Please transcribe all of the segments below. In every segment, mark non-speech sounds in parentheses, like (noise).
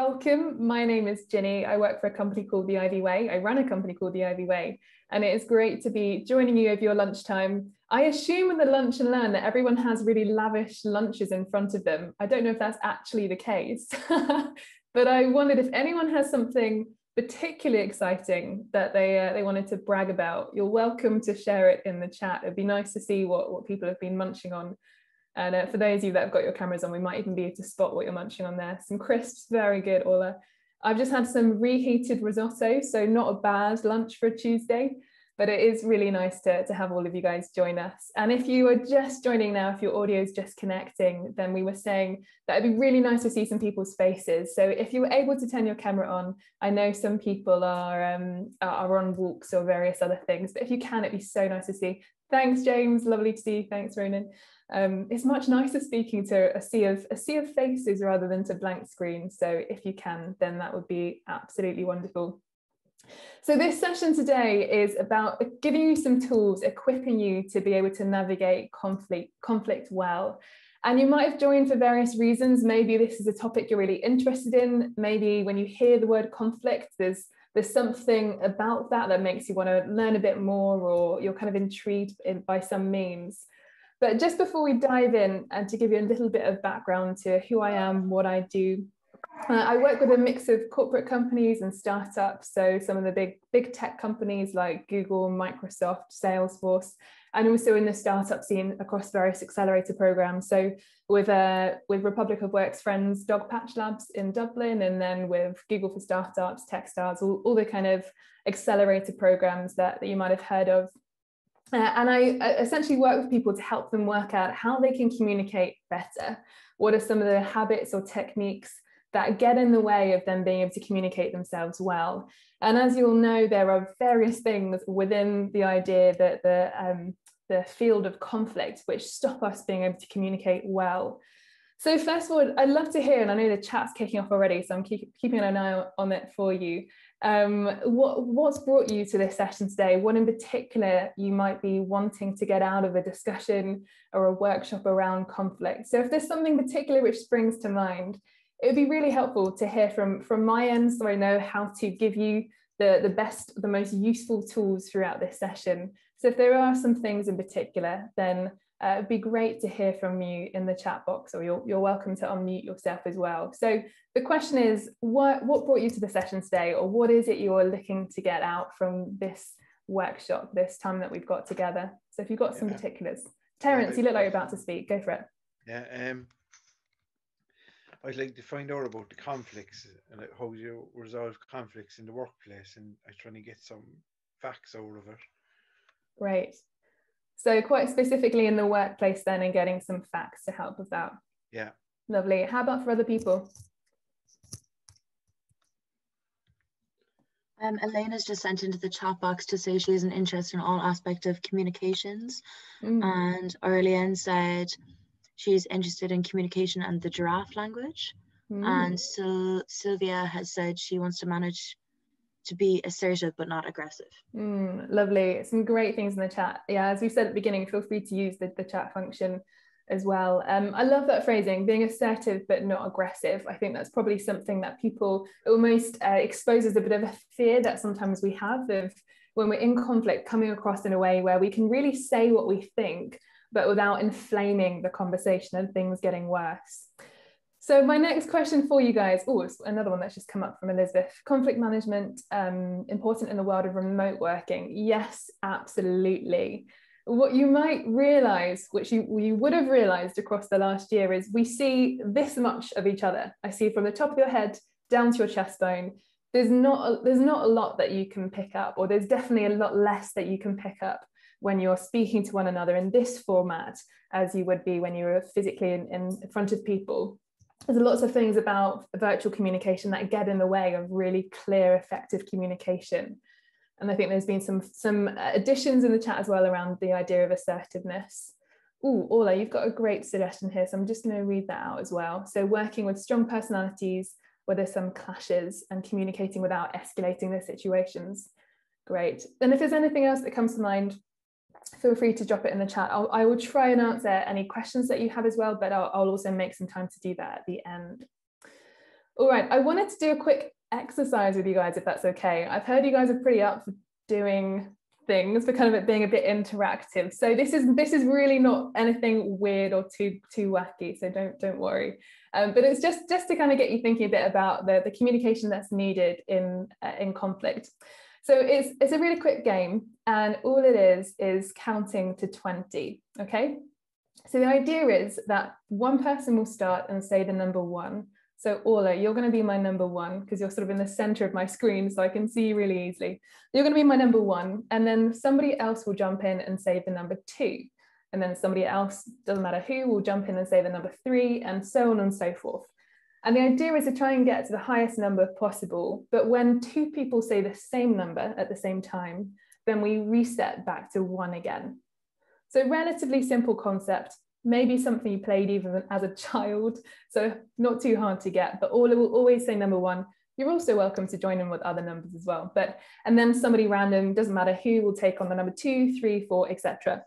Welcome. My name is Ginny. I work for a company called The Ivy Way. I run a company called The Ivy Way, and it is great to be joining you over your lunchtime. I assume in the lunch and learn that everyone has really lavish lunches in front of them. I don't know if that's actually the case, (laughs) but I wondered if anyone has something particularly exciting that they uh, they wanted to brag about. You're welcome to share it in the chat. It'd be nice to see what what people have been munching on and uh, for those of you that have got your cameras on, we might even be able to spot what you're munching on there. Some crisps, very good, Ola. I've just had some reheated risotto, so not a bad lunch for a Tuesday, but it is really nice to, to have all of you guys join us. And if you are just joining now, if your audio is just connecting, then we were saying that it'd be really nice to see some people's faces. So if you were able to turn your camera on, I know some people are, um, are on walks or various other things, but if you can, it'd be so nice to see. Thanks, James. Lovely to see you. Thanks, Ronan um, it's much nicer speaking to a sea of a sea of faces rather than to blank screens. So if you can, then that would be absolutely wonderful. So this session today is about giving you some tools, equipping you to be able to navigate conflict, conflict well. And you might have joined for various reasons. Maybe this is a topic you're really interested in. Maybe when you hear the word conflict, there's there's something about that that makes you want to learn a bit more, or you're kind of intrigued in, by some means. But just before we dive in, and to give you a little bit of background to who I am, what I do, uh, I work with a mix of corporate companies and startups. So some of the big big tech companies like Google, Microsoft, Salesforce, and also in the startup scene across various accelerator programs. So with uh, with Republic of Work's friends, Dogpatch Labs in Dublin, and then with Google for Startups, Techstars, all, all the kind of accelerator programs that, that you might have heard of uh, and I essentially work with people to help them work out how they can communicate better. What are some of the habits or techniques that get in the way of them being able to communicate themselves well? And as you'll know, there are various things within the idea that the, um, the field of conflict which stop us being able to communicate well. So first of all, I'd love to hear, and I know the chat's kicking off already, so I'm keep, keeping an eye on it for you. Um, what, what's brought you to this session today? What in particular you might be wanting to get out of a discussion or a workshop around conflict? So if there's something particular which springs to mind, it would be really helpful to hear from, from my end so I know how to give you the, the best, the most useful tools throughout this session. So if there are some things in particular, then uh, it'd be great to hear from you in the chat box, or you're, you're welcome to unmute yourself as well. So the question is, what, what brought you to the session today, or what is it you're looking to get out from this workshop, this time that we've got together? So if you've got some particulars. Terence, you look like you're about to speak, go for it. Yeah, um, I'd like to find out about the conflicts and how you resolve conflicts in the workplace, and I'm trying to get some facts out of it. Great. So quite specifically in the workplace then and getting some facts to help with that. Yeah. Lovely. How about for other people? Um, Elena's just sent into the chat box to say she has an interest in all aspect of communications. Mm. And Aurelian said she's interested in communication and the giraffe language. Mm. And Sil Sylvia has said she wants to manage to be assertive but not aggressive. Mm, lovely. Some great things in the chat. Yeah, as we said at the beginning, feel free to use the, the chat function as well. Um, I love that phrasing, being assertive but not aggressive. I think that's probably something that people almost uh, exposes a bit of a fear that sometimes we have of when we're in conflict coming across in a way where we can really say what we think, but without inflaming the conversation and things getting worse. So my next question for you guys, oh, it's another one that's just come up from Elizabeth. Conflict management um, important in the world of remote working? Yes, absolutely. What you might realize, which you, you would have realized across the last year, is we see this much of each other. I see from the top of your head down to your chest bone. There's not a, there's not a lot that you can pick up, or there's definitely a lot less that you can pick up when you're speaking to one another in this format as you would be when you were physically in, in front of people there's lots of things about virtual communication that get in the way of really clear, effective communication. And I think there's been some, some additions in the chat as well around the idea of assertiveness. Oh, Ola, you've got a great suggestion here. So I'm just going to read that out as well. So working with strong personalities where there's some clashes and communicating without escalating the situations. Great. And if there's anything else that comes to mind, feel free to drop it in the chat. I'll, I will try and answer any questions that you have as well, but I'll, I'll also make some time to do that at the end. All right, I wanted to do a quick exercise with you guys, if that's okay. I've heard you guys are pretty up for doing things for kind of it being a bit interactive. So this is this is really not anything weird or too too wacky. So don't don't worry. Um, but it's just just to kind of get you thinking a bit about the, the communication that's needed in uh, in conflict. So it's it's a really quick game, and all it is is counting to 20. Okay. So the idea is that one person will start and say the number one. So Orla, you're going to be my number one because you're sort of in the center of my screen, so I can see you really easily. You're going to be my number one, and then somebody else will jump in and say the number two. And then somebody else, doesn't matter who, will jump in and say the number three, and so on and so forth. And the idea is to try and get to the highest number possible. But when two people say the same number at the same time, then we reset back to one again. So relatively simple concept, maybe something you played even as a child. So not too hard to get, but Orla will always say number one. You're also welcome to join in with other numbers as well. But and then somebody random, doesn't matter who will take on the number two, three, four, etc.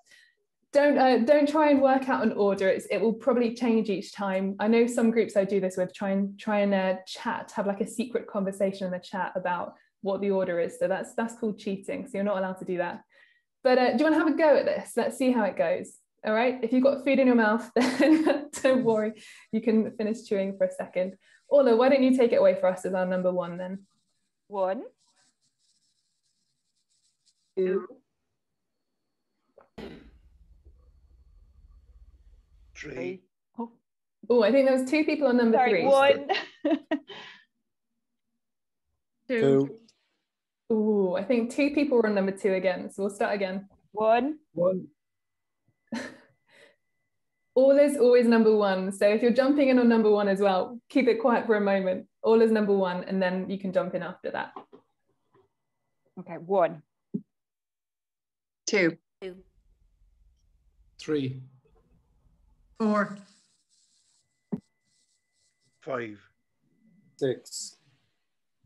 Don't uh, don't try and work out an order. It's, it will probably change each time. I know some groups I do this with try and try and uh, chat, have like a secret conversation in the chat about what the order is. So that's that's called cheating. So you're not allowed to do that. But uh, do you want to have a go at this? Let's see how it goes. All right, if you've got food in your mouth, (laughs) then (laughs) don't worry, you can finish chewing for a second. Orla, why don't you take it away for us as our number one then? One. Two. Three. Oh, Oh, I think there was two people on number sorry, three. one. Two. (laughs) Oh, I think two people were on number two again. So we'll start again. one. One. (laughs) All is always number one. So if you're jumping in on number one as well, keep it quiet for a moment. All is number one, and then you can jump in after that. Okay, one. Two. Three. Four. Five. Six.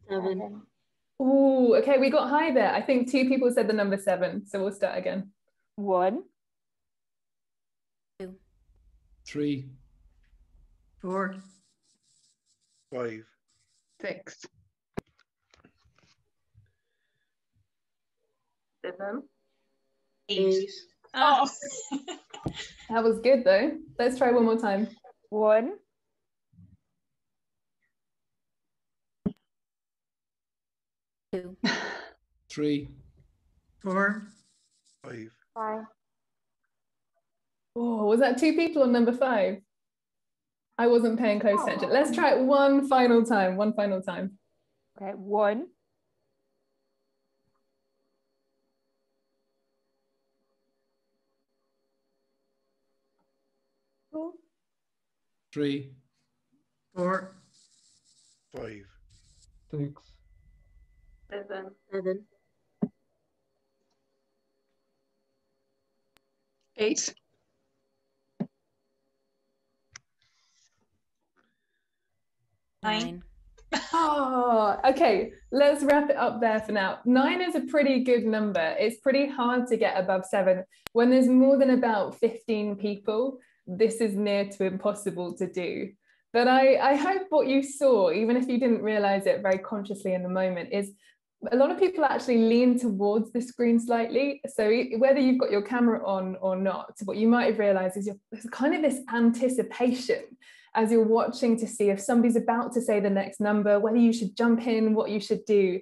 Seven. Oh, okay, we got high there. I think two people said the number seven. So we'll start again. One. Three. Four. Five. Six. Seven. Eight. Oh. (laughs) That was good though. Let's try one more time. One. (laughs) Three. Four. Five. Five. Oh, was that two people on number five? I wasn't paying close oh. attention. Let's try it one final time. One final time. Okay, one. Two. Three. Four. Five. Six. Seven. Seven. Eight. Nine. Oh, okay. Let's wrap it up there for now. Nine is a pretty good number. It's pretty hard to get above seven. When there's more than about 15 people, this is near to impossible to do. But I, I hope what you saw, even if you didn't realize it very consciously in the moment, is a lot of people actually lean towards the screen slightly. So whether you've got your camera on or not, what you might have realized is there's kind of this anticipation as you're watching to see if somebody's about to say the next number, whether you should jump in, what you should do.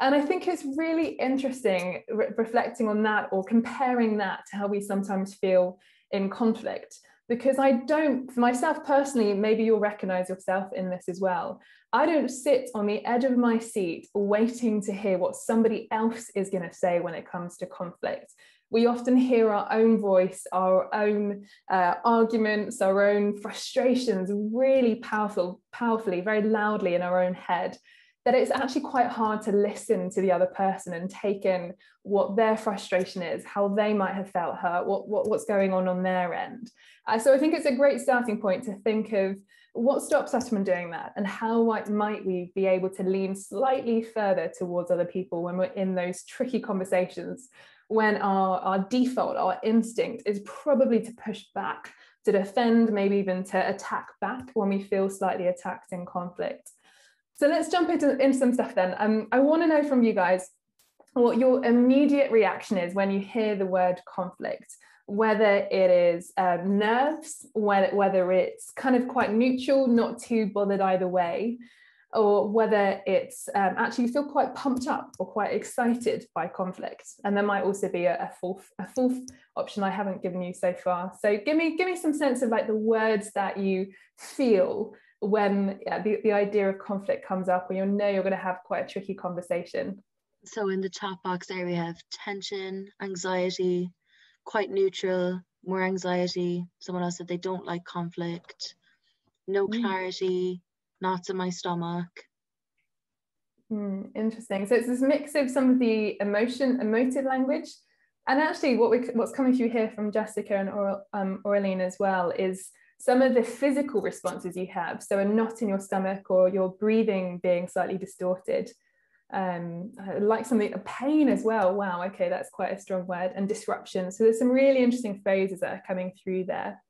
And I think it's really interesting re reflecting on that or comparing that to how we sometimes feel in conflict. Because I don't, for myself personally, maybe you'll recognize yourself in this as well. I don't sit on the edge of my seat waiting to hear what somebody else is going to say when it comes to conflict we often hear our own voice, our own uh, arguments, our own frustrations really powerful, powerfully, very loudly in our own head. That it's actually quite hard to listen to the other person and take in what their frustration is, how they might have felt hurt, what, what what's going on on their end. Uh, so I think it's a great starting point to think of what stops us from doing that and how might we be able to lean slightly further towards other people when we're in those tricky conversations when our, our default, our instinct is probably to push back, to defend, maybe even to attack back when we feel slightly attacked in conflict. So let's jump into, into some stuff then. Um, I want to know from you guys what your immediate reaction is when you hear the word conflict, whether it is um, nerves, whether, whether it's kind of quite neutral, not too bothered either way, or whether it's um, actually you feel quite pumped up or quite excited by conflict. And there might also be a, a, fourth a fourth option I haven't given you so far. So give me give me some sense of like the words that you feel when yeah, the, the idea of conflict comes up when you know you're going to have quite a tricky conversation. So in the chat box there we have tension, anxiety, quite neutral, more anxiety. Someone else said they don't like conflict, no mm. clarity, knots in my stomach. Mm, interesting. So it's this mix of some of the emotion, emotive language, and actually what we what's coming through here from Jessica and or, um, Aureline as well is some of the physical responses you have. So a knot in your stomach or your breathing being slightly distorted. Um, like something, a pain as well. Wow, okay, that's quite a strong word. And disruption. So there's some really interesting phrases that are coming through there.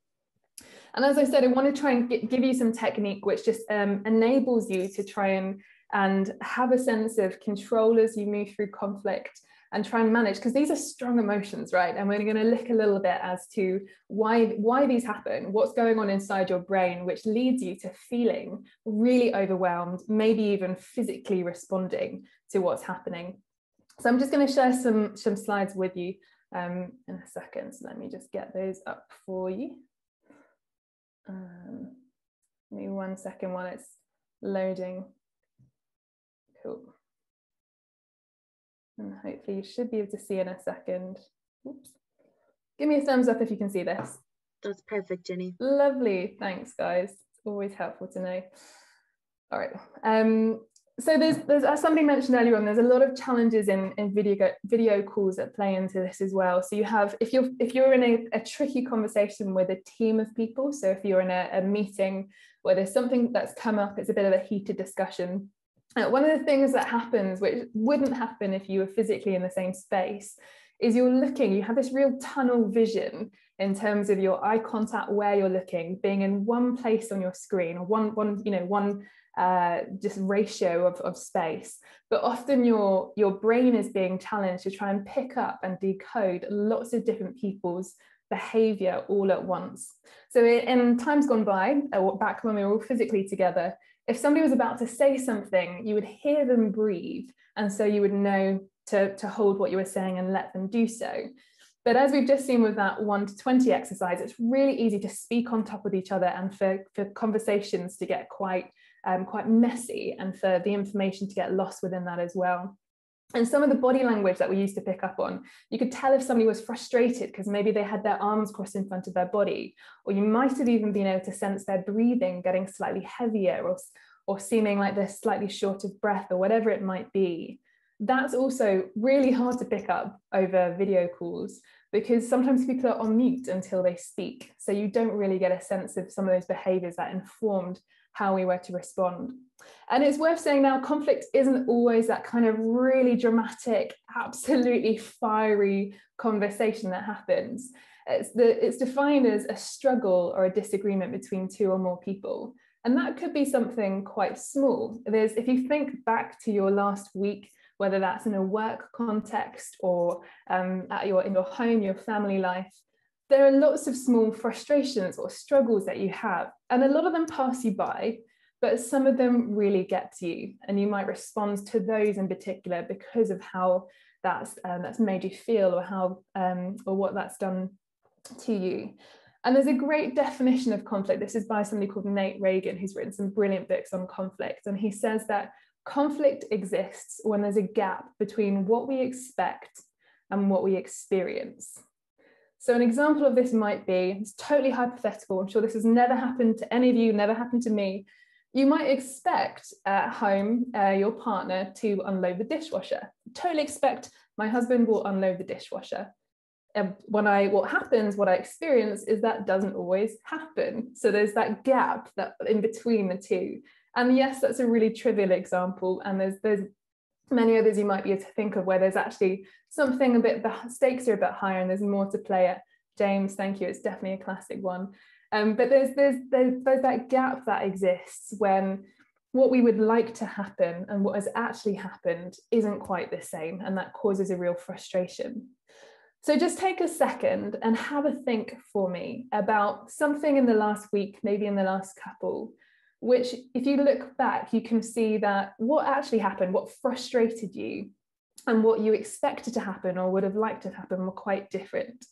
And as I said, I want to try and get, give you some technique which just um, enables you to try and, and have a sense of control as you move through conflict and try and manage because these are strong emotions right and we're going to look a little bit as to why why these happen what's going on inside your brain which leads you to feeling really overwhelmed maybe even physically responding to what's happening so i'm just going to share some some slides with you um, in a second so let me just get those up for you um, give me one second while it's loading. Cool. And hopefully you should be able to see in a second. Oops. Give me a thumbs up if you can see this. That's perfect, Ginny. Lovely. Thanks, guys. It's always helpful to know. All right. Um, so there's, there's as somebody mentioned earlier on, there's a lot of challenges in, in video video calls that play into this as well. So you have if you're if you're in a, a tricky conversation with a team of people, so if you're in a, a meeting where there's something that's come up, it's a bit of a heated discussion. Uh, one of the things that happens, which wouldn't happen if you were physically in the same space, is you're looking, you have this real tunnel vision in terms of your eye contact, where you're looking, being in one place on your screen, or one, one, you know, one uh, just ratio of, of space. But often your, your brain is being challenged to try and pick up and decode lots of different people's behavior all at once. So in times gone by, or back when we were all physically together, if somebody was about to say something, you would hear them breathe. And so you would know to, to hold what you were saying and let them do so. But as we've just seen with that 1 to 20 exercise, it's really easy to speak on top of each other and for, for conversations to get quite um, quite messy and for the information to get lost within that as well. And some of the body language that we used to pick up on, you could tell if somebody was frustrated because maybe they had their arms crossed in front of their body, or you might have even been able to sense their breathing getting slightly heavier or, or seeming like they're slightly short of breath or whatever it might be. That's also really hard to pick up over video calls because sometimes people are on mute until they speak. So you don't really get a sense of some of those behaviors that informed how we were to respond. And it's worth saying now, conflict isn't always that kind of really dramatic, absolutely fiery conversation that happens. It's, the, it's defined as a struggle or a disagreement between two or more people. And that could be something quite small. There's, if you think back to your last week, whether that's in a work context or um, at your in your home, your family life, there are lots of small frustrations or struggles that you have, and a lot of them pass you by, but some of them really get to you, and you might respond to those in particular because of how that's um, that's made you feel or how um, or what that's done to you. And there's a great definition of conflict. This is by somebody called Nate Regier, who's written some brilliant books on conflict. And he says that conflict exists when there's a gap between what we expect and what we experience. So an example of this might be, it's totally hypothetical, I'm sure this has never happened to any of you, never happened to me. You might expect at home uh, your partner to unload the dishwasher. Totally expect my husband will unload the dishwasher. And when I, what happens, what I experience is that doesn't always happen. So there's that gap that in between the two. And yes, that's a really trivial example. And there's, there's many others you might be able to think of where there's actually something a bit the stakes are a bit higher and there's more to play at james thank you it's definitely a classic one um, but there's, there's there's there's that gap that exists when what we would like to happen and what has actually happened isn't quite the same, and that causes a real frustration. So just take a second and have a think for me about something in the last week, maybe in the last couple, which, if you look back, you can see that what actually happened, what frustrated you, and what you expected to happen or would have liked to happen were quite different.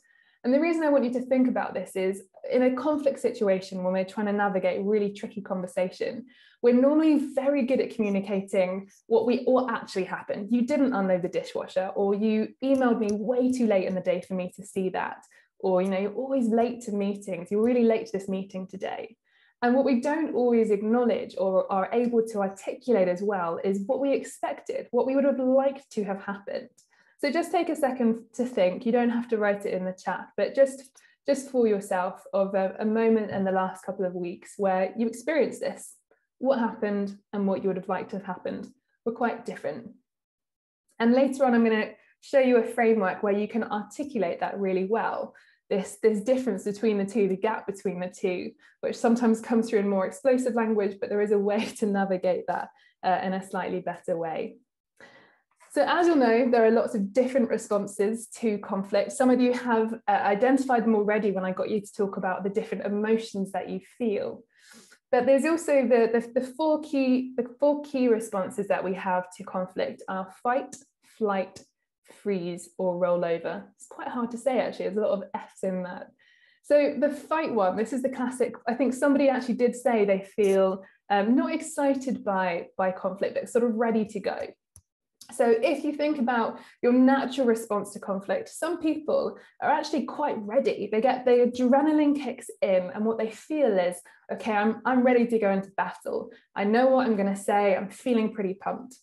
And the reason I want you to think about this is in a conflict situation when we're trying to navigate a really tricky conversation, we're normally very good at communicating what we what actually happened. You didn't unload the dishwasher, or you emailed me way too late in the day for me to see that, or you know, you're always late to meetings, you're really late to this meeting today. And what we don't always acknowledge or are able to articulate as well is what we expected, what we would have liked to have happened. So just take a second to think. You don't have to write it in the chat, but just just for yourself of a, a moment in the last couple of weeks where you experienced this. What happened and what you would have liked to have happened were quite different. And later on, I'm going to show you a framework where you can articulate that really well. This, this difference between the two, the gap between the two, which sometimes comes through in more explosive language, but there is a way (laughs) to navigate that uh, in a slightly better way. So as you'll know, there are lots of different responses to conflict. Some of you have uh, identified them already when I got you to talk about the different emotions that you feel. But there's also the, the, the, four key, the four key responses that we have to conflict are fight, flight, freeze, or rollover. It's quite hard to say actually, there's a lot of F's in that. So the fight one, this is the classic, I think somebody actually did say they feel um, not excited by, by conflict, but sort of ready to go. So, if you think about your natural response to conflict, some people are actually quite ready. They get the adrenaline kicks in, and what they feel is, okay, I'm, I'm ready to go into battle. I know what I'm going to say. I'm feeling pretty pumped.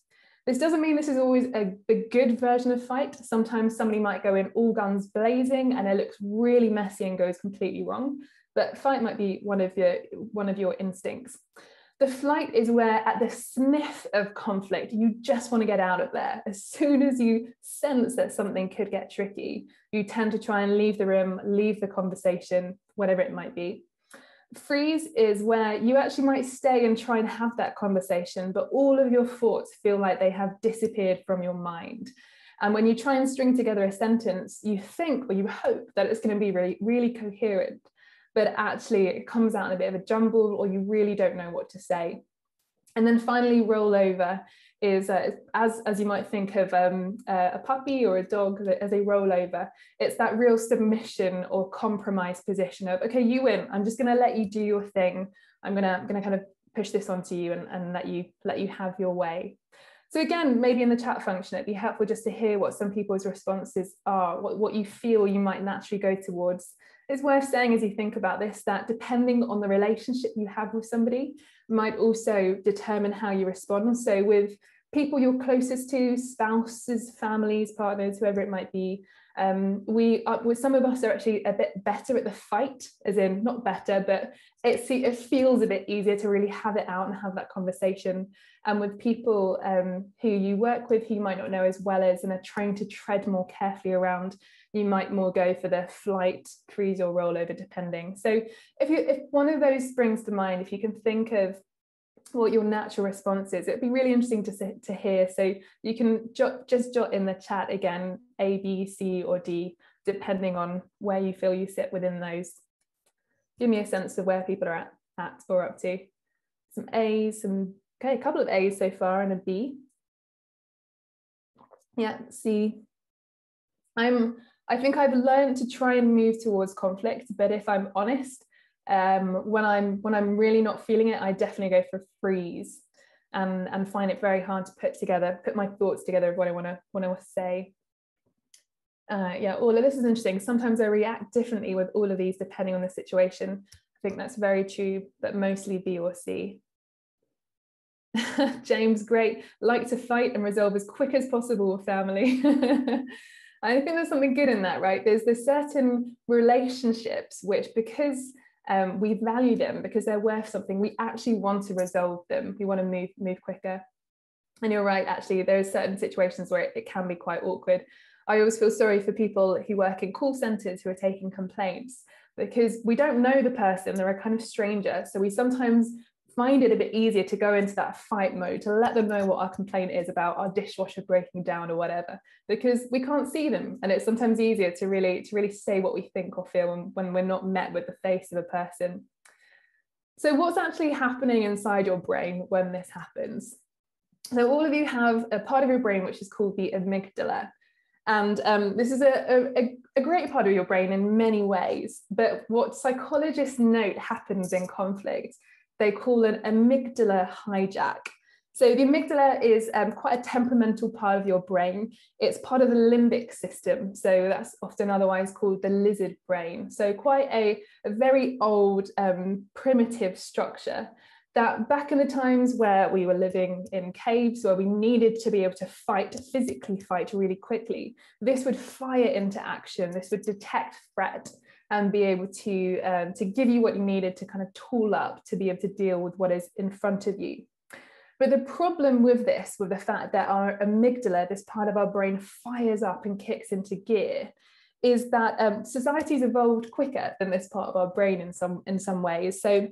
This doesn't mean this is always a, a good version of fight. Sometimes somebody might go in all guns blazing and it looks really messy and goes completely wrong. But fight might be one of your one of your instincts. The flight is where, at the sniff of conflict, you just want to get out of there. As soon as you sense that something could get tricky, you tend to try and leave the room, leave the conversation, whatever it might be. Freeze is where you actually might stay and try and have that conversation, but all of your thoughts feel like they have disappeared from your mind. And when you try and string together a sentence, you think or you hope that it's going to be really, really coherent but actually it comes out in a bit of a jumble or you really don't know what to say. And then finally, rollover is uh, as, as you might think of um, uh, a puppy or a dog as a rollover, it's that real submission or compromise position of, okay, you win, I'm just going to let you do your thing. I'm going to, I'm to kind of push this onto you and, and let you let you have your way. So again, maybe in the chat function, it'd be helpful just to hear what some people's responses are, what, what you feel you might naturally go towards it's worth saying as you think about this that depending on the relationship you have with somebody might also determine how you respond. So with people you're closest to, spouses, families, partners, whoever it might be, um, we are, well, some of us are actually a bit better at the fight, as in not better, but it, it feels a bit easier to really have it out and have that conversation. And with people um, who you work with, who you might not know as well as and are trying to tread more carefully around, you might more go for the flight, freeze, or rollover, depending. So if you if one of those springs to mind, if you can think of what your natural response is. It'd be really interesting to, to hear. So you can jot, just jot in the chat again, A, B, C, or D, depending on where you feel you sit within those. Give me a sense of where people are at, at or up to. Some A's, some, okay, a couple of A's so far and a B. Yeah, C. I'm, I think I've learned to try and move towards conflict, but if I'm honest, um, when I'm when I'm really not feeling it, I definitely go for freeze and and find it very hard to put together, put my thoughts together of what I want to want to say. Uh, yeah, all of this is interesting. Sometimes I react differently with all of these depending on the situation. I think that's very true, but mostly B or C. (laughs) James, great. Like to fight and resolve as quick as possible, with family. (laughs) I think there's something good in that, right? There's there's certain relationships which, because um, we value them because they're worth something. We actually want to resolve them. We want to move move quicker. And you're right, actually, there are certain situations where it, it can be quite awkward. I always feel sorry for people who work in call centers who are taking complaints because we don't know the person, they're a kind of stranger. So we sometimes find it a bit easier to go into that fight mode to let them know what our complaint is about our dishwasher breaking down or whatever because we can't see them. And it's sometimes easier to really to really say what we think or feel when, when we're not met with the face of a person. So what's actually happening inside your brain when this happens? So all of you have a part of your brain which is called the amygdala. And um, this is a, a, a, great part of your brain in many ways. But what psychologists note happens in conflict, they call an amygdala hijack. So the amygdala is um, quite a temperamental part of your brain. It's part of the limbic system. So that's often otherwise called the lizard brain. So quite a, a very old um, primitive structure that back in the times where we were living in caves where we needed to be able to fight physically fight really quickly this would fire into action this would detect threat and be able to um, to give you what you needed to kind of tool up to be able to deal with what is in front of you but the problem with this with the fact that our amygdala this part of our brain fires up and kicks into gear is that um, society's evolved quicker than this part of our brain in some in some ways so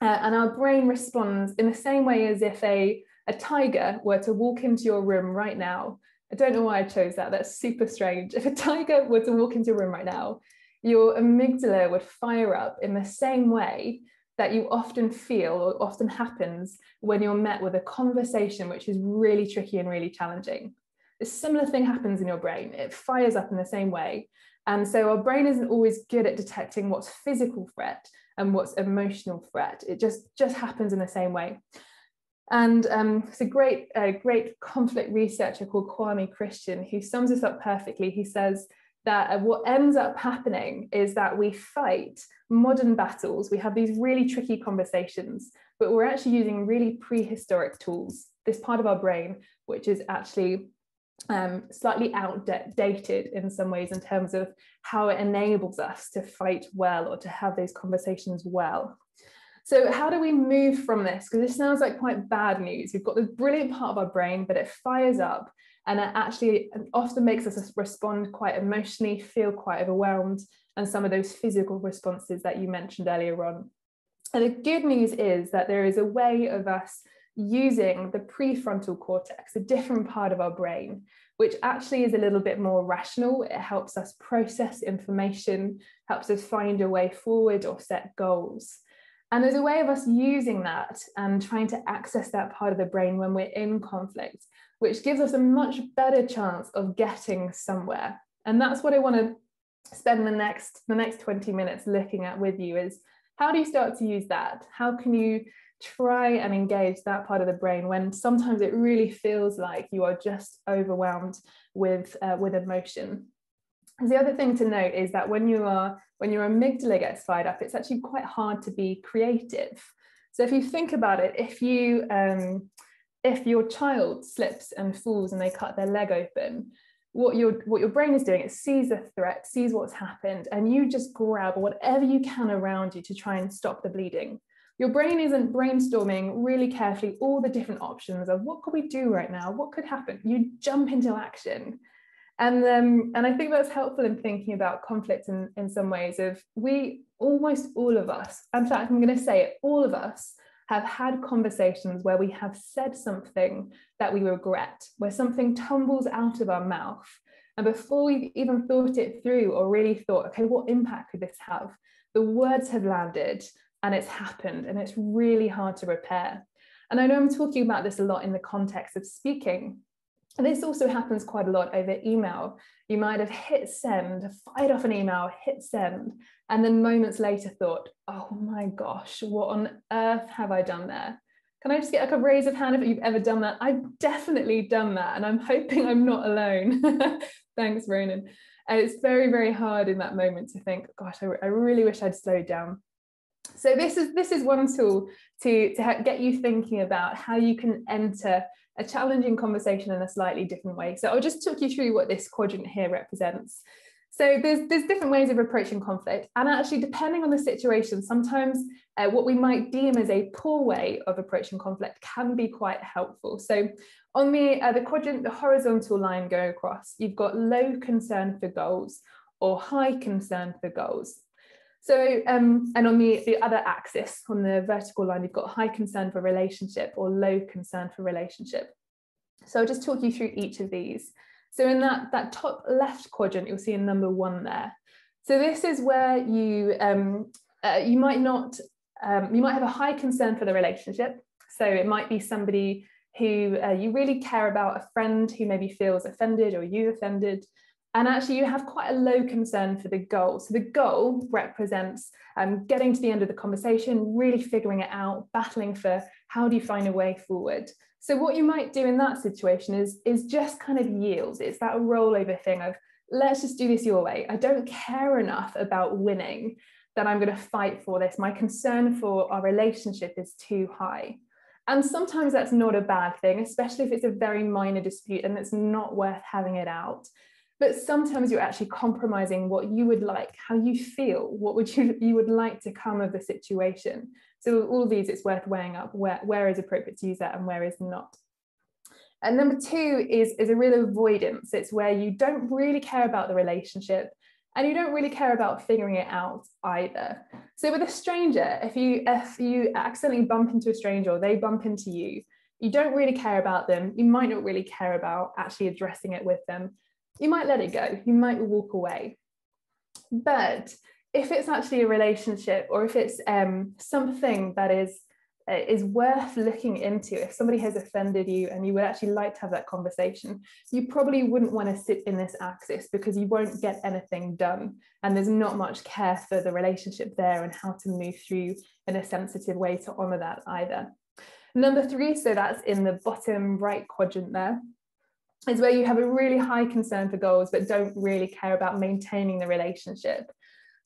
uh, and our brain responds in the same way as if a, a tiger were to walk into your room right now. I don't know why I chose that. That's super strange. If a tiger were to walk into your room right now, your amygdala would fire up in the same way that you often feel or often happens when you're met with a conversation which is really tricky and really challenging. A similar thing happens in your brain. It fires up in the same way. And so our brain isn't always good at detecting what's physical threat and what's emotional threat. It just just happens in the same way. And um, it's a great, uh, great conflict researcher called Kwame Christian who sums this up perfectly. He says that uh, what ends up happening is that we fight modern battles. We have these really tricky conversations, but we're actually using really prehistoric tools. This part of our brain, which is actually um, slightly outdated in some ways in terms of how it enables us to fight well or to have those conversations well. So, how do we move from this? Because this sounds like quite bad news. We've got this brilliant part of our brain, but it fires up and it actually often makes us respond quite emotionally, feel quite overwhelmed, and some of those physical responses that you mentioned earlier on. And the good news is that there is a way of us using the prefrontal cortex, a different part of our brain, which actually is a little bit more rational. It helps us process information, helps us find a way forward or set goals. And there's a way of us using that and trying to access that part of the brain when we're in conflict, which gives us a much better chance of getting somewhere. And that's what I want to spend the next the next 20 minutes looking at with you is how do you start to use that? How can you try and engage that part of the brain when sometimes it really feels like you are just overwhelmed with uh, with emotion the other thing to note is that when you are when your amygdala gets fired up it's actually quite hard to be creative so if you think about it if you um, if your child slips and falls and they cut their leg open what your what your brain is doing it sees a threat sees what's happened and you just grab whatever you can around you to try and stop the bleeding your brain isn't brainstorming really carefully all the different options of what could we do right now? What could happen? You jump into action. And, um, and I think that's helpful in thinking about conflict in, in some ways of we, almost all of us, in fact, I'm going to say it, all of us have had conversations where we have said something that we regret, where something tumbles out of our mouth. And before we've even thought it through or really thought, okay, what impact could this have? The words have landed and it's happened and it's really hard to repair. And I know I'm talking about this a lot in the context of speaking. And this also happens quite a lot over email. You might have hit send, fired off an email, hit send, and then moments later thought, oh my gosh, what on earth have I done there? Can I just get like a raise of hand if you've ever done that? I've definitely done that, and I'm hoping I'm not alone. (laughs) Thanks, Ronan. And it's very, very hard in that moment to think, gosh, I, I really wish I'd slowed down. So this is this is one tool to, to get you thinking about how you can enter a challenging conversation in a slightly different way. So I'll just talk you through what this quadrant here represents. So there's, there's different ways of approaching conflict and actually depending on the situation, sometimes uh, what we might deem as a poor way of approaching conflict can be quite helpful. So on the, uh, the quadrant, the horizontal line going across, you've got low concern for goals or high concern for goals. So, um, and on the, the other axis, on the vertical line, you've got high concern for relationship or low concern for relationship. So I'll just talk you through each of these. So in that, that top left quadrant, you'll see a number one there. So this is where you, um, uh, you might not, um, you might have a high concern for the relationship. So it might be somebody who uh, you really care about, a friend who maybe feels offended or you offended. And actually, you have quite a low concern for the goal. So the goal represents um, getting to the end of the conversation, really figuring it out, battling for how do you find a way forward. So what you might do in that situation is, is just kind of yield. It's that rollover thing of let's just do this your way. I don't care enough about winning that I'm going to fight for this. My concern for our relationship is too high. And sometimes that's not a bad thing, especially if it's a very minor dispute and it's not worth having it out. But sometimes you're actually compromising what you would like, how you feel, what would you you would like to come of the situation. So all of these, it's worth weighing up where, where is appropriate to use that and where is not. And number two is, is a real avoidance. It's where you don't really care about the relationship and you don't really care about figuring it out either. So with a stranger, if you if you accidentally bump into a stranger or they bump into you, you don't really care about them. You might not really care about actually addressing it with them. You might let it go. You might walk away. But if it's actually a relationship or if it's um, something that is uh, is worth looking into if somebody has offended you and you would actually like to have that conversation you probably wouldn't want to sit in this axis because you won't get anything done and there's not much care for the relationship there and how to move through in a sensitive way to honor that either number three so that's in the bottom right quadrant there is where you have a really high concern for goals but don't really care about maintaining the relationship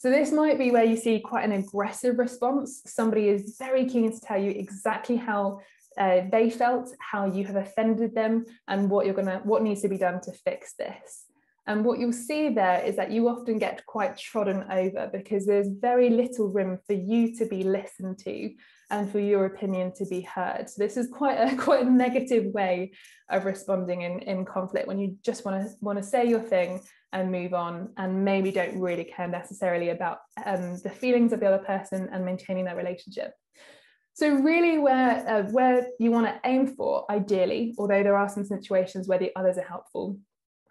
so this might be where you see quite an aggressive response. Somebody is very keen to tell you exactly how uh, they felt, how you have offended them, and what you're gonna, what needs to be done to fix this. And what you'll see there is that you often get quite trodden over because there's very little room for you to be listened to and for your opinion to be heard. So this is quite a (laughs) quite a negative way of responding in, in conflict when you just want to want to say your thing and move on and maybe don't really care necessarily about um, the feelings of the other person and maintaining that relationship so really where uh, where you want to aim for ideally although there are some situations where the others are helpful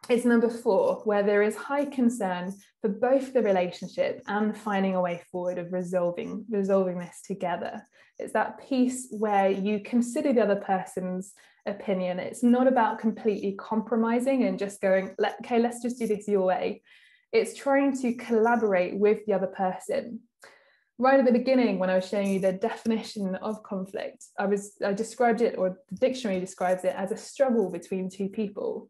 is number four where there is high concern for both the relationship and finding a way forward of resolving resolving this together it's that piece where you consider the other person's opinion. It's not about completely compromising and just going, okay, let's just do this your way. It's trying to collaborate with the other person. Right at the beginning, when I was showing you the definition of conflict, I was I described it, or the dictionary describes it as a struggle between two people.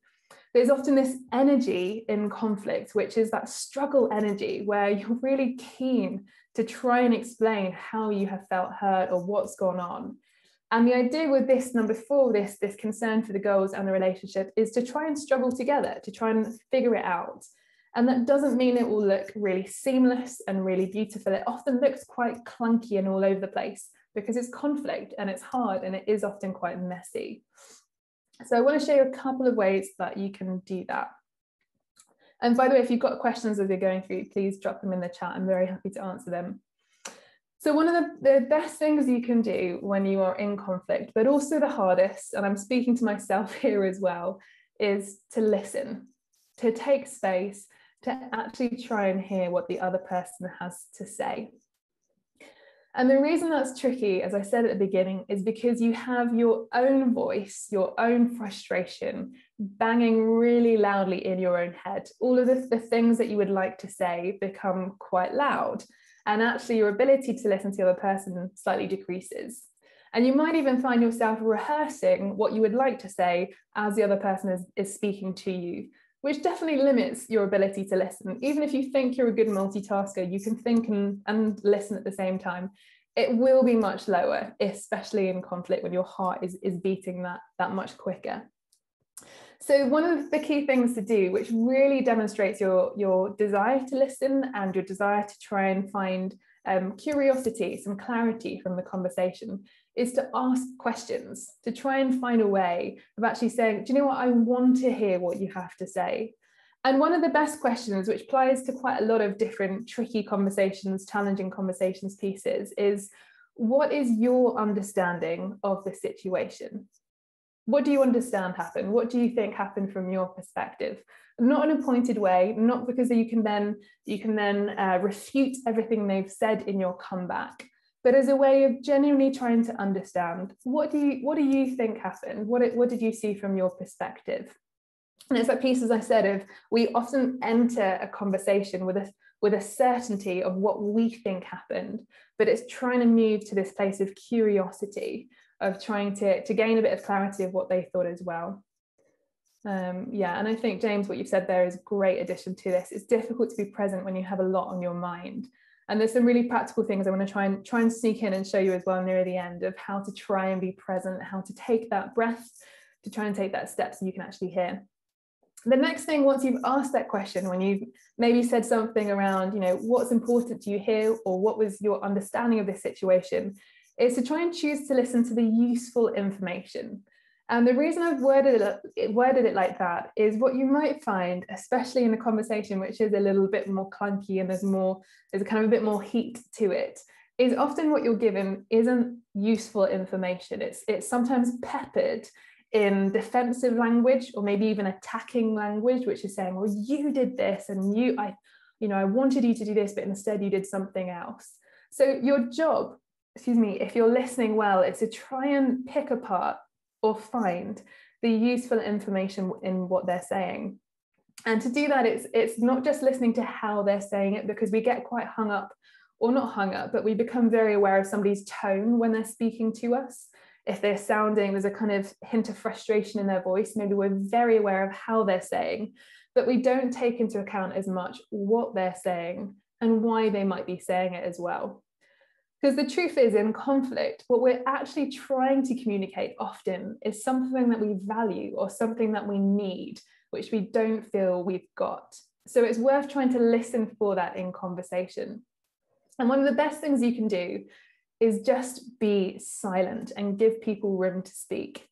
There's often this energy in conflict, which is that struggle energy, where you're really keen to try and explain how you have felt hurt or what's gone on. And the idea with this number four, this, this concern for the goals and the relationship, is to try and struggle together, to try and figure it out. And that doesn't mean it will look really seamless and really beautiful. It often looks quite clunky and all over the place because it's conflict and it's hard and it is often quite messy. So I want to show you a couple of ways that you can do that. And by the way, if you've got questions as you're going through, please drop them in the chat. I'm very happy to answer them. So one of the, the best things you can do when you are in conflict, but also the hardest, and I'm speaking to myself (laughs) here as well, is to listen, to take space, to actually try and hear what the other person has to say. And the reason that's tricky, as I said at the beginning, is because you have your own voice, your own frustration banging really loudly in your own head. All of the, the things that you would like to say become quite loud and actually your ability to listen to the other person slightly decreases. And you might even find yourself rehearsing what you would like to say as the other person is, is speaking to you, which definitely limits your ability to listen. Even if you think you're a good multitasker, you can think and, and listen at the same time. It will be much lower, especially in conflict when your heart is, is beating that, that much quicker. So one of the key things to do, which really demonstrates your, your desire to listen and your desire to try and find um, curiosity, some clarity from the conversation, is to ask questions, to try and find a way of actually saying, do you know what, I want to hear what you have to say. And one of the best questions, which applies to quite a lot of different tricky conversations, challenging conversations pieces, is what is your understanding of the situation? What do you understand happened? What do you think happened from your perspective? Not in a pointed way, not because you can then you can then uh, refute everything they've said in your comeback, but as a way of genuinely trying to understand what do you what do you think happened? What what did you see from your perspective? And it's that piece, as I said, of we often enter a conversation with a with a certainty of what we think happened, but it's trying to move to this place of curiosity, of trying to, to gain a bit of clarity of what they thought as well. Um, yeah, and I think, James, what you've said there is a great addition to this. It's difficult to be present when you have a lot on your mind. And there's some really practical things I want to try and try and sneak in and show you as well near the end of how to try and be present, how to take that breath, to try and take that step so you can actually hear. The next thing once you've asked that question when you've maybe said something around you know what's important to you here or what was your understanding of this situation is to try and choose to listen to the useful information and the reason I've worded it, worded it like that is what you might find, especially in a conversation which is a little bit more clunky and there's more, there's kind of a bit more heat to it, is often what you're given isn't useful information. It's it's sometimes peppered in defensive language or maybe even attacking language, which is saying, well, you did this and you, I, you know, I wanted you to do this, but instead you did something else. So your job, excuse me, if you're listening well, is to try and pick apart or find the useful information in what they're saying. And to do that, it's it's not just listening to how they're saying it, because we get quite hung up, or not hung up, but we become very aware of somebody's tone when they're speaking to us if they're sounding, there's a kind of hint of frustration in their voice. Maybe we're very aware of how they're saying, but we don't take into account as much what they're saying and why they might be saying it as well. Because the truth is, in conflict, what we're actually trying to communicate often is something that we value or something that we need, which we don't feel we've got. So it's worth trying to listen for that in conversation. And one of the best things you can do is just be silent and give people room to speak.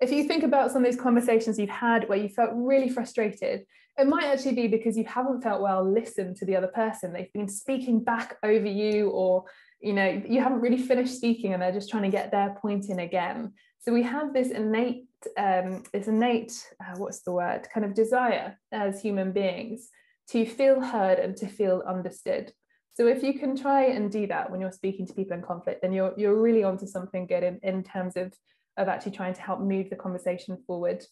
If you think about some of those conversations you've had where you felt really frustrated, it might actually be because you haven't felt well listened to the other person. They've been speaking back over you, or you know, you haven't really finished speaking and they're just trying to get their point in again. So we have this innate, um, this innate, uh, what's the word, kind of desire as human beings to feel heard and to feel understood. So if you can try and do that when you're speaking to people in conflict, then you're you're really onto something good in, in terms of of actually trying to help move the conversation forward.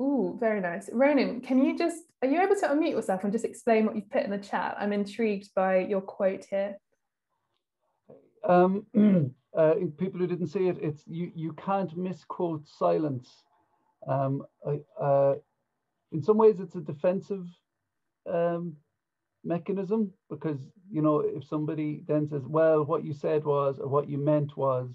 Ooh, very nice. Ronan, can you just are you able to unmute yourself and just explain what you've put in the chat? I'm intrigued by your quote here. Um, (clears throat) uh, people who didn't see it, it's you you can't misquote silence. Um, uh, in some ways, it's a defensive um, mechanism because you know if somebody then says well what you said was or what you meant was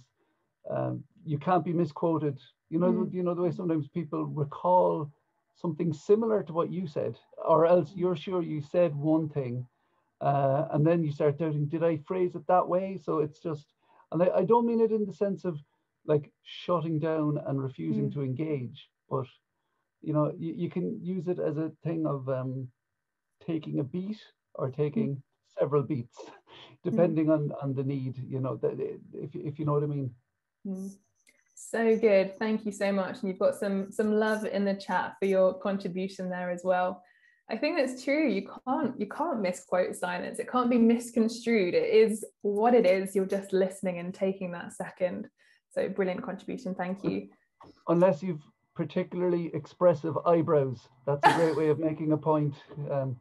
um, you can't be misquoted you know mm. you know the way sometimes people recall something similar to what you said or else you're sure you said one thing uh, and then you start doubting did i phrase it that way so it's just and i, I don't mean it in the sense of like shutting down and refusing mm. to engage but you know you, you can use it as a thing of um, taking a beat or taking mm. several beats, (laughs) mm. depending mm. on on the need. You know, that if if you know what I mean. Mm. So good, thank you so much. And you've got some some love in the chat for your contribution there as well. I think that's true. You can't you can't misquote silence. It can't be misconstrued. It is what it is. You're just listening and taking that second. So brilliant contribution. Thank you. Unless you've particularly expressive eyebrows, that's a great way of making a point. Um,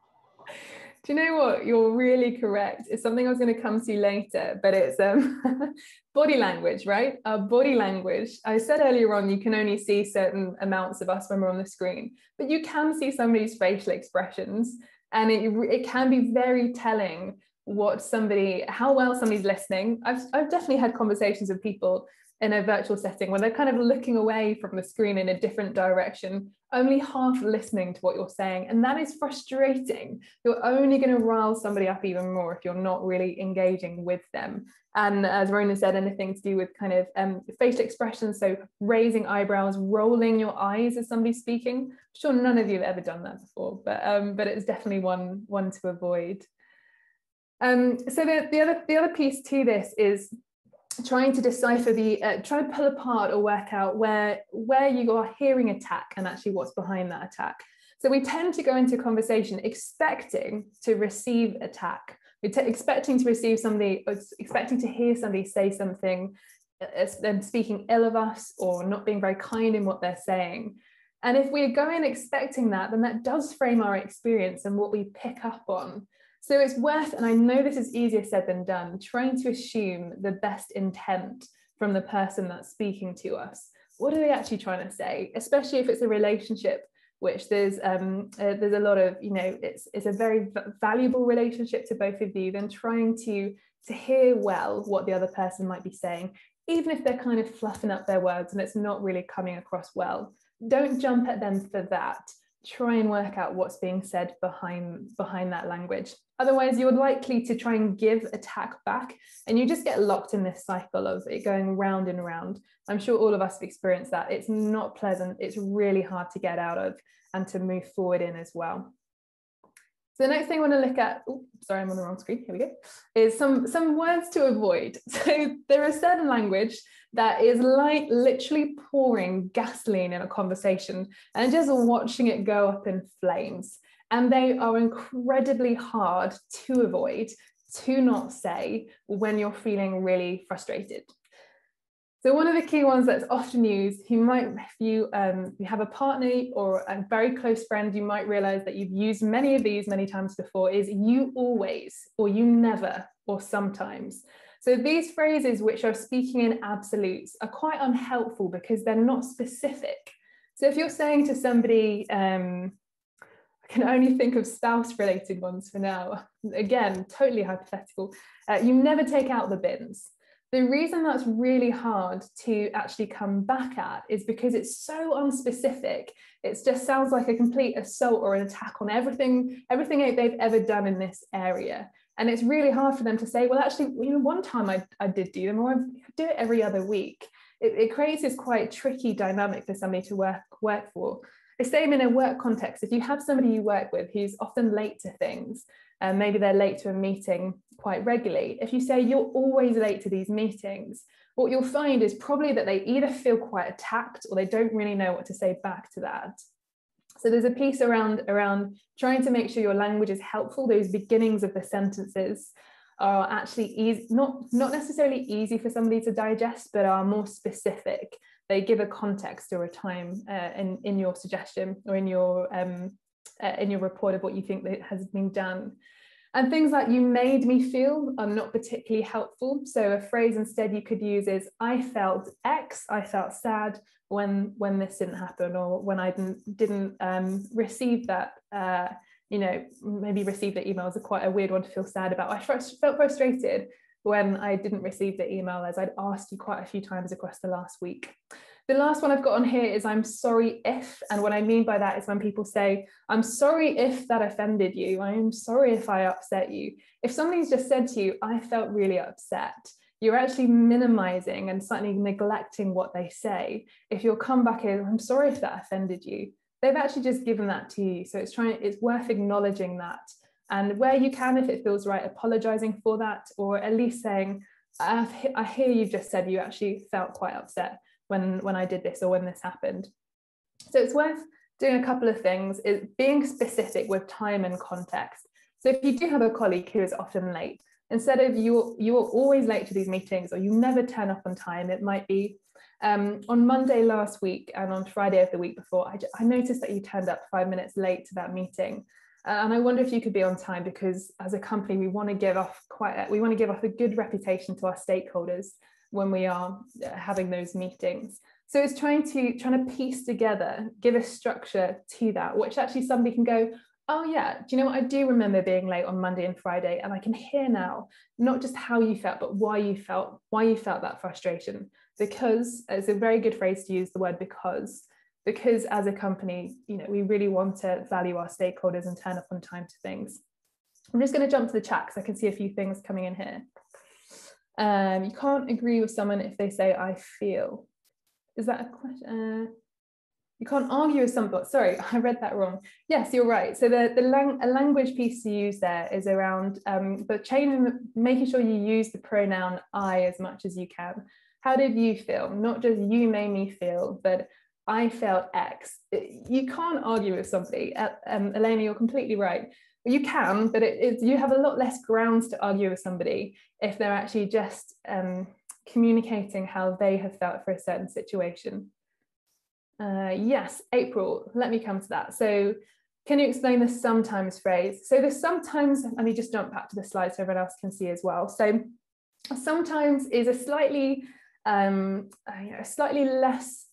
do you know what? You're really correct. It's something I was going to come to later, but it's um, (laughs) body language, right? Our body language. I said earlier on, you can only see certain amounts of us when we're on the screen, but you can see somebody's facial expressions, and it, it can be very telling what somebody, how well somebody's listening. I've, I've definitely had conversations with people in a virtual setting when they're kind of looking away from the screen in a different direction, only half listening to what you're saying. And that is frustrating. You're only going to rile somebody up even more if you're not really engaging with them. And as Rona said, anything to do with kind of um, facial expressions, so raising eyebrows, rolling your eyes as somebody's speaking. I'm sure none of you have ever done that before, but um, but it's definitely one one to avoid. Um, so the, the other the other piece to this is trying to decipher the uh, try to pull apart or work out where where you are hearing attack and actually what's behind that attack. So we tend to go into conversation expecting to receive attack. We're expecting to receive somebody expecting to hear somebody say something as them speaking ill of us or not being very kind in what they're saying. And if we go in expecting that then that does frame our experience and what we pick up on so it's worth, and I know this is easier said than done, trying to assume the best intent from the person that's speaking to us. What are they actually trying to say? Especially if it's a relationship, which there's um, uh, there's a lot of you know it's it's a very valuable relationship to both of you. Then trying to to hear well what the other person might be saying, even if they're kind of fluffing up their words and it's not really coming across well. Don't jump at them for that try and work out what's being said behind behind that language otherwise you're likely to try and give attack back and you just get locked in this cycle of it going round and round i'm sure all of us have experienced that it's not pleasant it's really hard to get out of and to move forward in as well so the next thing I want to look at, oh, sorry, I'm on the wrong screen. Here we go. Is some some words to avoid. (laughs) So there are certain language that is like literally pouring gasoline in a conversation and just watching it go up in flames. And they are incredibly hard to avoid, to not say when you're feeling really frustrated. So one of the key ones that's often used, you might, if you, um, you have a partner or a very close friend, you might realize that you've used many of these many times before is you always, or you never, or sometimes. So these phrases which are speaking in absolutes are quite unhelpful because they're not specific. So if you're saying to somebody, um, I can only think of spouse related ones for now, (laughs) again, totally hypothetical, uh, you never take out the bins. The reason that's really hard to actually come back at is because it's so unspecific. It just sounds like a complete assault or an attack on everything, everything they've ever done in this area. And it's really hard for them to say, well, actually, you know, one time I, I did do them, or I do it every other week. It, it creates this quite tricky dynamic for somebody to work work for. The same in a work context. If you have somebody you work with who's often late to things, and maybe they're late to a meeting quite regularly, if you say you're always late to these meetings, what you'll find is probably that they either feel quite attacked or they don't really know what to say back to that. So there's a piece around, around trying to make sure your language is helpful. Those beginnings of the sentences are actually easy, not, not necessarily easy for somebody to digest, but are more specific. They give a context or a time uh, in, in your suggestion or in your, um, uh, in your report of what you think that has been done. And things like you made me feel are not particularly helpful. So a phrase instead you could use is I felt X, I felt sad when when this didn't happen or when I didn't didn't um, receive that uh, you know maybe receive the email is a quite a weird one to feel sad about. I felt frustrated when I didn't receive the email as I'd asked you quite a few times across the last week. The last one I've got on here is I'm sorry if, and what I mean by that is when people say, I'm sorry if that offended you, I'm sorry if I upset you. If somebody's just said to you, I felt really upset, you're actually minimizing and slightly neglecting what they say. If your comeback is, I'm sorry if that offended you, they've actually just given that to you. So it's trying, it's worth acknowledging that. And where you can, if it feels right, apologizing for that, or at least saying, I hear you've just said you actually felt quite upset when when I did this or when this happened. So it's worth doing a couple of things is being specific with time and context. So if you do have a colleague who is often late, instead of you you're always late to these meetings or you never turn up on time, it might be um, on Monday last week and on Friday of the week before, I, I noticed that you turned up five minutes late to that meeting. Uh, and I wonder if you could be on time because as a company, we want to give off quite a, we want to give off a good reputation to our stakeholders when we are uh, having those meetings. So it's trying to trying to piece together, give a structure to that, which actually somebody can go, oh yeah, do you know what? I do remember being late on Monday and Friday, and I can hear now not just how you felt, but why you felt why you felt that frustration. because it's a very good phrase to use the word because because as a company you know we really want to value our stakeholders and turn up on time to things. I'm just going to jump to the chat because i can see a few things coming in here. Um, you can't agree with someone if they say i feel. Is that a question? Uh, you can't argue with somebody. Sorry, (laughs) I read that wrong. Yes, you're right. So the, the lang- language piece to use there is around um, but changing, making sure you use the pronoun I as much as you can. How did you feel? Not just you made me feel, but I felt X. You can't argue with somebody. Um, Elena, you're completely right. You can, but it, it, you have a lot less grounds to argue with somebody if they're actually just um, communicating how they have felt for a certain situation. Uh, yes, April, let me come to that. So can you explain the sometimes phrase? So the sometimes, let me just jump back to the slide so everyone else can see as well. So sometimes is a slightly, um, a slightly less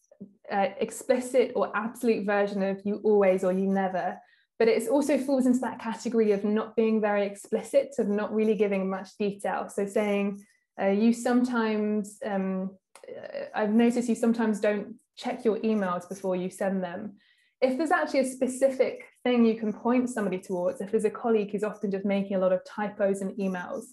uh, explicit or absolute version of you always or you never, but it also falls into that category of not being very explicit, of not really giving much detail. So saying uh, you sometimes, um, uh, I've noticed you sometimes don't check your emails before you send them. If there's actually a specific thing you can point somebody towards, if there's a colleague who's often just making a lot of typos in emails,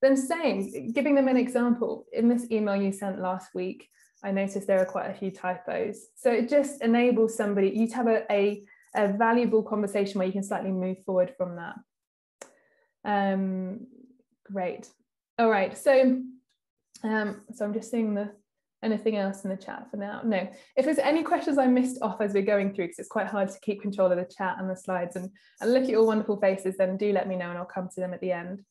then saying, giving them an example, in this email you sent last week, I noticed there are quite a few typos. So it just enables somebody, you to have a, a, a valuable conversation where you can slightly move forward from that. Um, great. All right, so um, so I'm just seeing the anything else in the chat for now? No. If there's any questions I missed off as we're going through, because it's quite hard to keep control of the chat and the slides and, and look at your wonderful faces, then do let me know and I'll come to them at the end.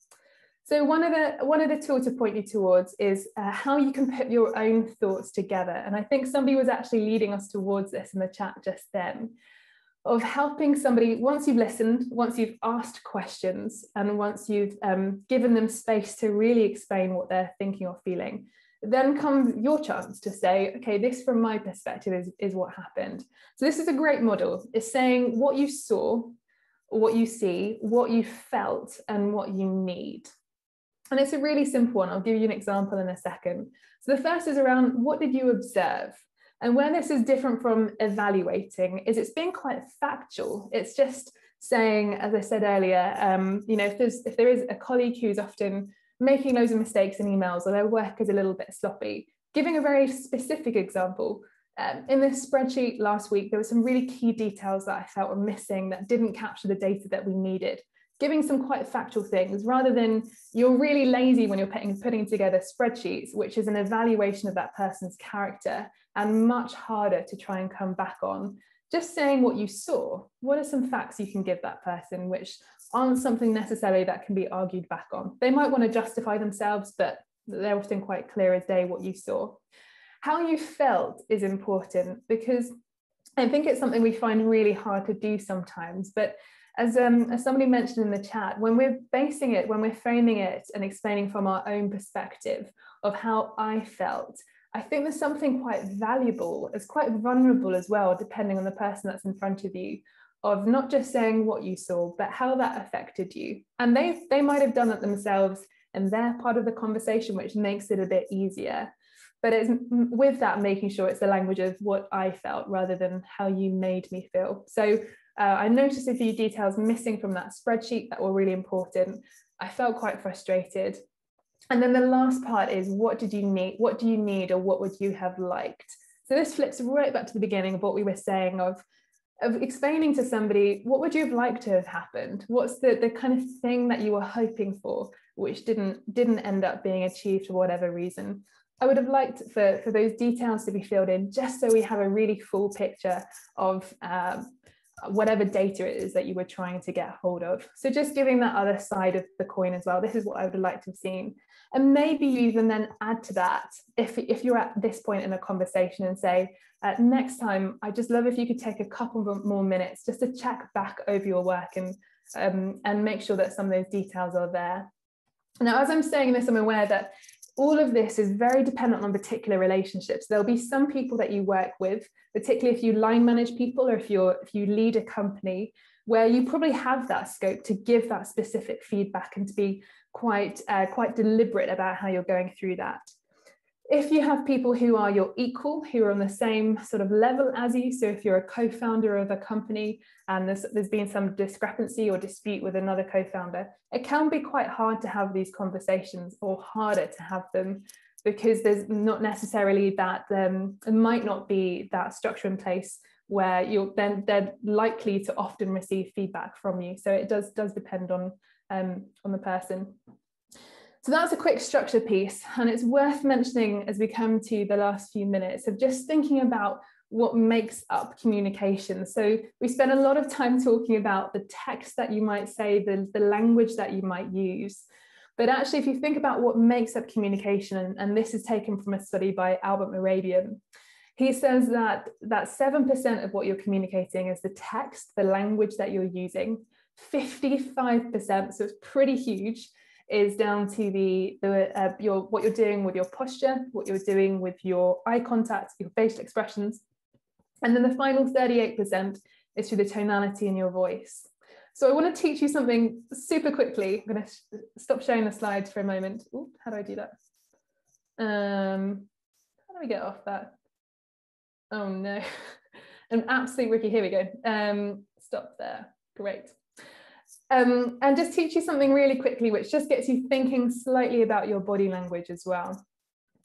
So one of the one of the tools to point you towards is uh, how you can put your own thoughts together. And I think somebody was actually leading us towards this in the chat just then of helping somebody once you've listened, once you've asked questions, and once you've um, given them space to really explain what they're thinking or feeling, then comes your chance to say, okay, this from my perspective is, is what happened. So this is a great model. It's saying what you saw, what you see, what you felt, and what you need. And it's a really simple one. I'll give you an example in a second. So the first is around what did you observe? And where this is different from evaluating is it's being quite factual. It's just saying, as I said earlier, um, you know, if there's if there is a colleague who's often making loads of mistakes in emails or their work is a little bit sloppy. Giving a very specific example, um, in this spreadsheet last week, there were some really key details that I felt were missing that didn't capture the data that we needed. Giving some quite factual things rather than you're really lazy when you're putting, putting together spreadsheets, which is an evaluation of that person's character and much harder to try and come back on. Just saying what you saw, what are some facts you can give that person which aren't something necessarily that can be argued back on. They might want to justify themselves, but they're often quite clear as day what you saw. How you felt is important because I think it's something we find really hard to do sometimes. But as, um, as somebody mentioned in the chat, when we're basing it, when we're framing it and explaining from our own perspective of how I felt, I think there's something quite valuable, it's quite vulnerable as well, depending on the person that's in front of you, of not just saying what you saw, but how that affected you. And they they might have done it themselves and they're part of the conversation, which makes it a bit easier. But it's with that making sure it's the language of what I felt rather than how you made me feel. So uh, I noticed a few details missing from that spreadsheet that were really important. I felt quite frustrated. And then the last part is what did you need? What do you need or what would you have liked? So this flips right back to the beginning of what we were saying of of explaining to somebody what would you have liked to have happened? What's the the kind of thing that you were hoping for which didn't didn't end up being achieved for whatever reason? I would have liked for for those details to be filled in just so we have a really full picture of um, whatever data it is that you were trying to get hold of. So just giving that other side of the coin as well. This is what i would have liked to have seen. And maybe you even then add to that if, if you're at this point in a conversation and say uh, next time, I'd just love if you could take a couple more minutes just to check back over your work and, um, and make sure that some of those details are there. Now, as I'm saying this, I'm aware that all of this is very dependent on particular relationships. There'll be some people that you work with, particularly if you line manage people or if you're if you lead a company, where you probably have that scope to give that specific feedback and to be quite uh, quite deliberate about how you're going through that if you have people who are your equal, who are on the same sort of level as you, so if you're a co-founder of a company and there's, there's been some discrepancy or dispute with another co-founder, it can be quite hard to have these conversations or harder to have them because there's not necessarily that, um, it might not be that structure in place where you're then they're likely to often receive feedback from you. So it does does depend on um, on the person. So that's a quick structure piece, and it's worth mentioning as we come to the last few minutes of just thinking about what makes up communication. So we spend a lot of time talking about the text that you might say, the, the language that you might use. But actually, if you think about what makes up communication, and, and this is taken from a study by Albert Mehrabian, he says that that 7% of what you're communicating is the text, the language that you're using. 55%, so it's pretty huge, is down to the, the uh, your what you're doing with your posture, what you're doing with your eye contact, your facial expressions. And then the final 38% is through the tonality in your voice. So I want to teach you something super quickly. I'm going to stop sharing the slides for a moment. Ooh, how do I do that? Um, how do we get off that? Oh no, (laughs) an absolute rookie. Here we go. Um, stop there. Great. Um, and just teach you something really quickly, which just gets you thinking slightly about your body language as well.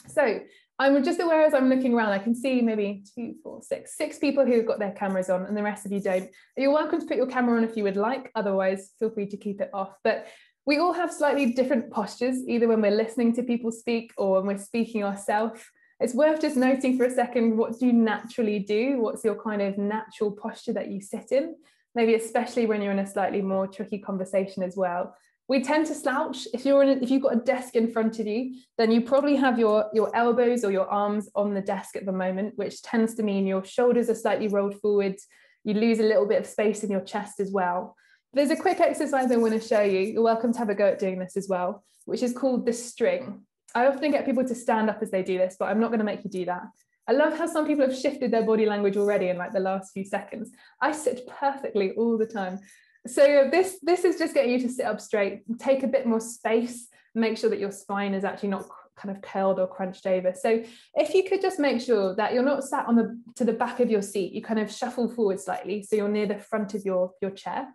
So I'm just aware as I'm looking around, I can see maybe two, four, six, six people who've got their cameras on and the rest of you don't. You're welcome to put your camera on if you would like, otherwise feel free to keep it off. But we all have slightly different postures, either when we're listening to people speak or when we're speaking ourselves. It's worth just noting for a second, what do you naturally do? What's your kind of natural posture that you sit in? Maybe especially when you're in a slightly more tricky conversation as well. We tend to slouch. If you're in, a, if you've got a desk in front of you, then you probably have your, your elbows or your arms on the desk at the moment, which tends to mean your shoulders are slightly rolled forwards. You lose a little bit of space in your chest as well. There's a quick exercise I want to show you. You're welcome to have a go at doing this as well, which is called the string. I often get people to stand up as they do this, but I'm not going to make you do that. I love how some people have shifted their body language already in like the last few seconds. I sit perfectly all the time. So this this is just getting you to sit up straight, take a bit more space, make sure that your spine is actually not kind of curled or crunched over. So if you could just make sure that you're not sat on the to the back of your seat, you kind of shuffle forward slightly so you're near the front of your your chair.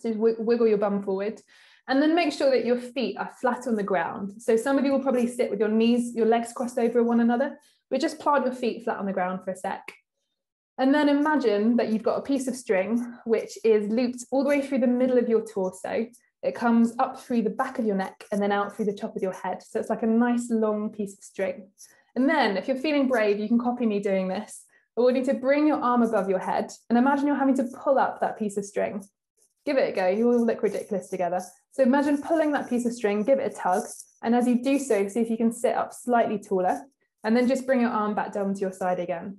So wiggle your bum forward. And then make sure that your feet are flat on the ground. So some of you will probably sit with your knees, your legs crossed over one another, but just plant your feet flat on the ground for a sec. And then imagine that you've got a piece of string which is looped all the way through the middle of your torso. It comes up through the back of your neck and then out through the top of your head. So it's like a nice long piece of string. And then if you're feeling brave, you can copy me doing this. I want you to bring your arm above your head and imagine you're having to pull up that piece of string. Give it a go. You will look ridiculous together. So imagine pulling that piece of string, give it a tug. And as you do so, see if you can sit up slightly taller and then just bring your arm back down to your side again.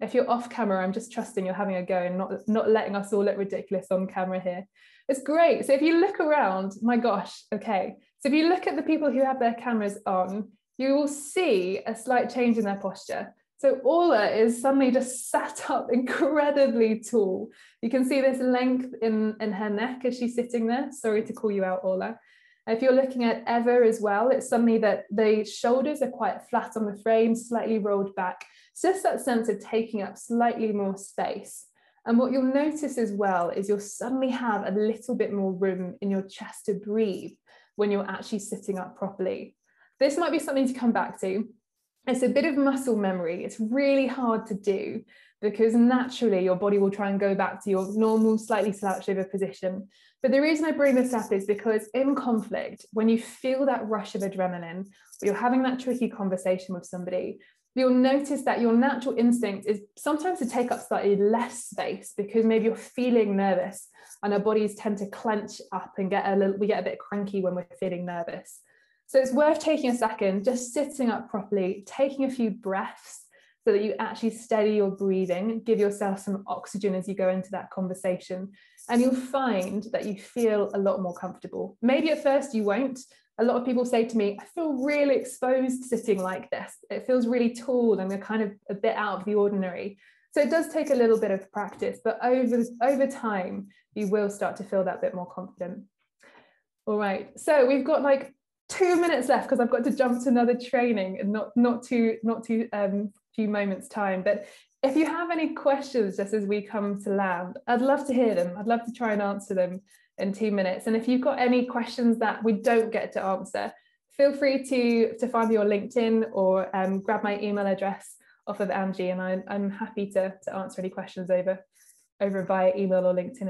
If you're off camera, I'm just trusting you're having a go and not, not letting us all look ridiculous on camera here. It's great. So if you look around, my gosh, okay. So if you look at the people who have their cameras on, you will see a slight change in their posture. So Orla is suddenly just sat up (laughs) incredibly tall. You can see this length in, in her neck as she's sitting there. Sorry to call you out, Orla. If you're looking at ever as well, it's suddenly that the shoulders are quite flat on the frame, slightly rolled back. It's just that sense of taking up slightly more space. And what you'll notice as well is you'll suddenly have a little bit more room in your chest to breathe when you're actually sitting up properly. This might be something to come back to it's a bit of muscle memory. It's really hard to do because naturally your body will try and go back to your normal, slightly slouched over position. But the reason I bring this up is because in conflict, when you feel that rush of adrenaline, or you're having that tricky conversation with somebody, you'll notice that your natural instinct is sometimes to take up slightly less space because maybe you're feeling nervous and our bodies tend to clench up and get a little, we get a bit cranky when we're feeling nervous. So it's worth taking a second, just sitting up properly, taking a few breaths so that you actually steady your breathing, give yourself some oxygen as you go into that conversation. And you'll find that you feel a lot more comfortable. Maybe at first you won't. A lot of people say to me, I feel really exposed sitting like this. It feels really tall and we're kind of a bit out of the ordinary. So it does take a little bit of practice, but over, over time, you will start to feel that bit more confident. All right, so we've got like two minutes left because I've got to jump to another training and not not too not too um, few moments time. But if you have any questions just as we come to land, I'd love to hear them. I'd love to try and answer them in two minutes. And if you've got any questions that we don't get to answer, feel free to to find me on LinkedIn or um, grab my email address off of Angie, and I, I'm happy to to answer any questions over over via email or LinkedIn